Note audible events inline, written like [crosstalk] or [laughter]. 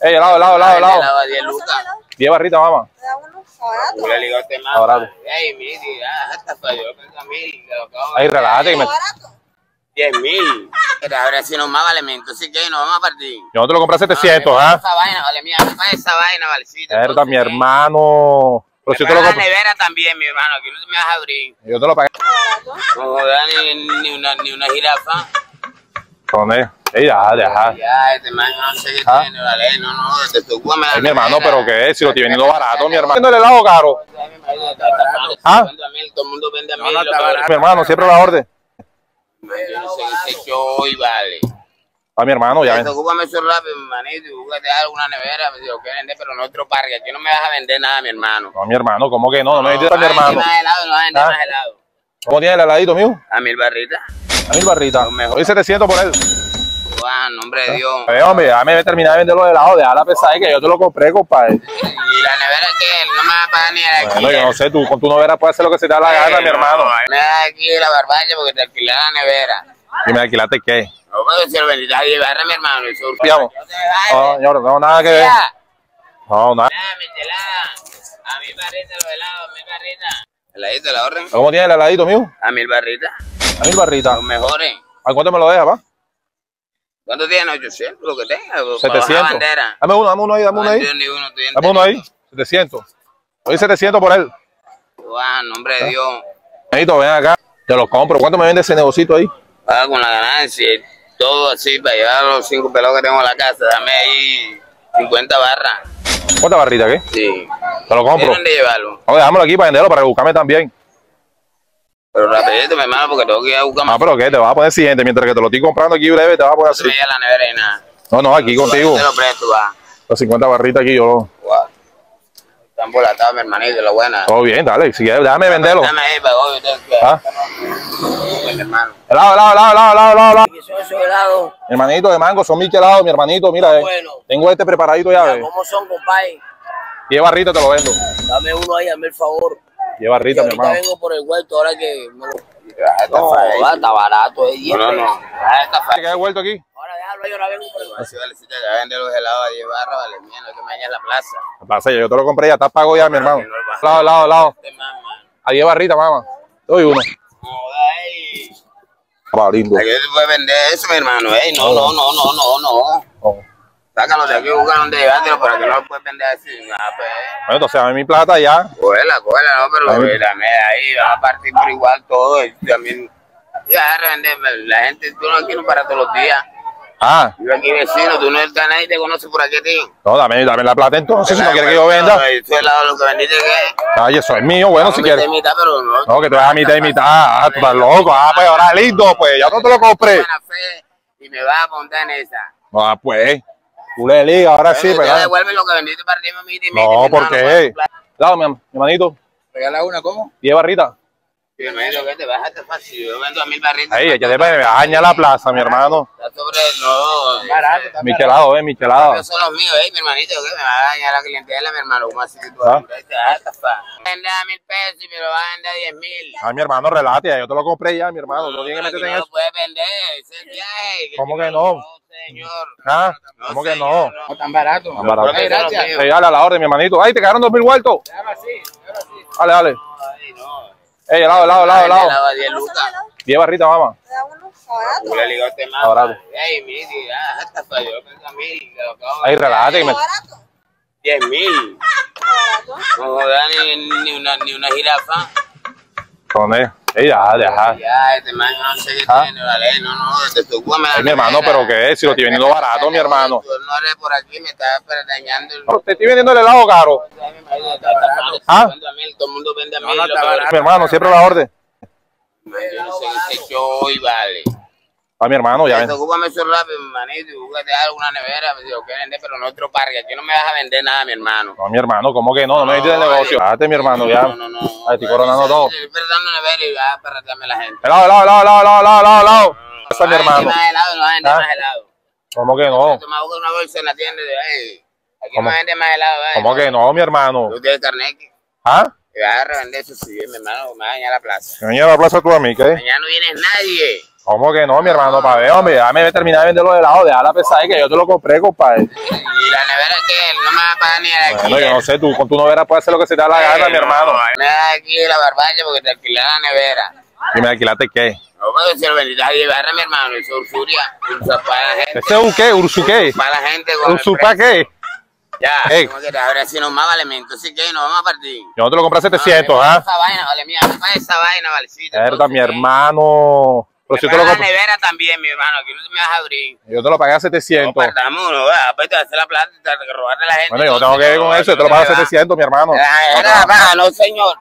Ey, helado, helado, helado, helado. Helado a 10 lucas. 10 barritas, mamá. ¿Te da? Barato. Le digo a este. Barato. Ey, mire, ah, hasta fue yo acabo de Ay, ver. relájate. que me- Barato. 10 mil. Pero ahora si nos más vale menos. Así que nos vamos a partir. Yo no te lo compré a 700, No, ¿ah? Esa vaina, vale, mía, me paga esa vaina, vale. Sí, Verdad, mi entonces, hermano. Pero Me si yo te lo la nevera también, mi hermano. Aquí no te me vas a abrir. Yo te lo pagué. No jodas ni, ni, una, ni una jirafa. ¿Dónde? Ey, ya, deja. Ya, este man, yo no sé qué Ah. tiene, vale. No, no, desde tu cuba me da Ay, mi hermano, pero ¿qué es? Si lo estoy vendiendo barato, mi hermano. ¿Vendiendo el helado caro? ¿Ah? Todo el mundo vende a barato. Mi hermano, siempre la orden. Yo no sé qué se echó hoy, vale. A mi hermano, ya ven. Desocúpame eso rápido, mi manito, y búscate alguna nevera, si lo quieres vender, pero no otro parque. Aquí no me vas a vender nada, mi hermano. No, mi hermano, ¿cómo que no? No me a mi hermano. más helado, no vas a vender más helado. ¿Cómo tiene el heladito mío? A mil barritas. A mil barritas. Hoy 700 por él. En nombre de Dios. Hombre, déjame terminar de vender helados. Deja la pesada ahí que yo te lo compré, compadre. Y la nevera que no me va a pagar ni el Bueno, yo no sé, tú con tu novera puedes hacer lo que se te da la gana, mi hermano. Me da aquí la barbacha porque te alquilé la nevera. Y me alquilaste qué. No puedo decir vendiste a llevar a mi hermano. Digamos. Te vayas. No, señor, no, nada que ver. Ya. No, nada. Ah. A mil barritas los helados, a mil barritas. ¿Heladito la orden? ¿Cómo tiene el heladito mío? A mil barritas. A mil barritas. Los mejores. ¿A cuánto me lo deja, pa? ¿Cuánto tiene? 800, lo que tenga. para bajar 700. bandera. Dame uno, dame uno ahí, dame uno No ahí. Dame uno ahí. 700. Hoy 700 por él. Guau, en nombre de Dios. Benito, ven acá. Te lo compro. ¿Cuánto me vende ese negocito ahí? Paga con la ganancia. y Todo así para llevar los cinco pelados que tengo en la casa. Dame ahí 50 barras. ¿Cuántas barritas qué? Sí. Te lo compro. ¿Tienen dónde llevarlo? No, dejámoslo aquí para venderlo, para buscarme también. Pero rapidito, mi hermano, porque tengo que ir a buscar Ah, más. pero ¿qué? Te vas a poner siguiente. Mientras que te lo estoy comprando aquí breve, te vas a poner así. la nevera y nada. No, no, aquí contigo. Te lo presto, va. Las 50 barritas aquí, yo. Guau. Están volatados, mi hermanito, la buena. Todo bien, dale. Si quieres, déjame venderlo. Dame ahí para hoy, ¿Ah? hermano. Helado, helado, helado, helado, helado, helado, helado. ¿Qué son esos helados? Mi hermanito de mango, son mil helados, mi hermanito. Mira, eh. Bueno. Tengo este preparadito ya, ve. ¿Cómo son, compadre? 10 barritas te lo vendo. Dame uno ahí, hazme el favor. 10 Que barritas, mi hermano. vengo por el huerto, ahora que me lo... Ah, está No, va, está barato, es 10 No, no, no. Ah, está ¿Te fácil. quedas vuelto aquí? Ahora déjalo ahí, ahora vengo por el huerto. Así vale, si te voy a vender los helados a 10 barras, vale, mía, no que me dañes la plaza. Pasa, yo te lo compré, ya está pago ya, mi hermano. Lado, lado, lado. A 10 barritas, mamá. Doy uno. Joda, ey. Va, lindo. ¿A qué te puedes vender eso, mi hermano? Ey, no, no, no, no, no, no. Sácalo de aquí, busca donde llevártelo, para que no lo puedes vender así. Nada, pues. Bueno, entonces dame mi plata ya. Cógela, cógela, no, pero Ahí. mírame ahí, vas a partir por igual todo. Y también, ya, revender, la gente, tú no aquí no para todos los días. Ah, Yo aquí vecino, tú no estás nadie te conoce por aquí, tío. no, dame, dame la plata entonces, si no quieres que yo venda. Eso es lado lo que vendiste, ¿qué? Ay, eso es mío, bueno, si mitad y quieres. mitad, pero no. No, que te vas a mitad y mitad. Ah, tú estás loco. Ah, pues ahora lindo, pues ya no te lo compré. Y me vas a apuntar en esa. Ah, pues. Tú le ligas, ahora sí, Bueno, ya ya. devuelve lo que vendiste para ti, mamita, y No, mira, ¿por hermano, qué? pues, Lado, mi, mi hermanito. ¿Regala una cómo? 10 barritas. Sí, hermanito, que te bajaste fácil. Yo vendo a mil barritas. Ahí, ya te me daña la plaza, mi hermano. Está sobre, no. Barato, está Michelado, eh, michelado. Esos son los míos, eh, mi hermanito, que me va a dañar la clientela, mi hermano. ¿Cómo así que tú ¿Ah? vas a estafar? Vende a mil pesos y me lo vas a vender a diez mil. Ay, mi hermano, relate, yo te lo compré ya, mi hermano. No tienes que Aquí meterte en no lo puedes vender, ese viaje. ¿Cómo que no? Señor. Ah, No, ¿cómo que señor, no? No tan barato. Tan barato. Gracias. dale a la orden, mi hermanito. Ay, te quedaron dos mil vueltos. Déjame así, déjame así. Dale, dale. Ay, no. Ey, helado, helado, helado, helado. helado a 10 lucas. 10 barritas, mamá. ¿Te da? Barato. Le digo a este man, Barato. Ey, mire, ah, hasta fue yo pensé a mí, que lo acabo de Ay, vender. relájate que me... Barato. 10 mil. [laughs] No jodas ni, ni, una, ni una jirafa. ¿Dónde? Ey, ya, deja. Ya, este man, no sé qué Ah. tiene, vale. No, no, desde tu cuba me da Ay, mi hermano, pero ¿qué es? Si lo estoy vendiendo barato, mi hermano. Tú no eres por aquí, me estás dañando el... No, Te estoy vendiendo el helado caro. ¿Ah? Vendo a mil, todo el mundo vende a mil. No, no, lo está peor- barato. Mi hermano, siempre la orden. Yo no sé qué vale. A mi hermano, ya. Desocúpame eso rápido, mi manito, y búscate alguna nevera, si lo quieres vender, pero no otro parque. Aquí no me vas a vender nada, mi hermano. No, mi hermano, ¿cómo que no? No me vendiste el negocio. Date, mi hermano, ya. No, no, no. Ay, estoy coronando todo. Estoy dando nevera y va a perretearme la gente. Helado, helado, helado, helado, helado, helado, helado, es mi No, hermano. más helado, no va a vender ¿Ah? más helado. ¿Cómo que no? Tú me buscas una bolsa en la tienda y ay, aquí ¿Cómo? no vende más helado. ¿Cómo que no, mi hermano? Tú tienes carnet ¿Ah? y vas a revender eso, sí, mi hermano, me va a dañar la plaza. Venía a la plaza tú a mí, ¿qué? Mañana no viene nadie. ¿Cómo que no, mi hermano? Pa' ver, hombre, déjame terminar de vender los helados, deja la pesada que yo te lo compré, compadre. Y la nevera que no me va a pagar ni el Bueno, alquiler. yo no sé, tú con tu novera puedes hacer lo que se te da la gana, Eh, mi hermano. no, Me da aquí la barbacha porque te alquilé la nevera. ¿Y me alquilaste qué? No puedo ser bendita a llevar a mi hermano, es Ursuria, Ursa para la gente. ¿Ese es un qué? ¿Ursu qué? Para la gente ¿Ursupa qué? Ya, Ey. ¿cómo que te ahora si nos más vale mento, así que nos vamos a partir. Yo no te lo compré a 700, No, ¿ah? Esa vaina, vale, mía, no esa vaina, valecita. Verdad, mi hermano. Pero si Me yo te lo paga la compré. nevera también, mi hermano, que no te me vas a abrir. Yo te lo pagué a No 700. partamos uno, ¿verdad? Pues te hacer la plata y te robarle a la gente. Bueno, yo tengo que ver con eso, yo te lo pagué a 700, mi hermano. No señor.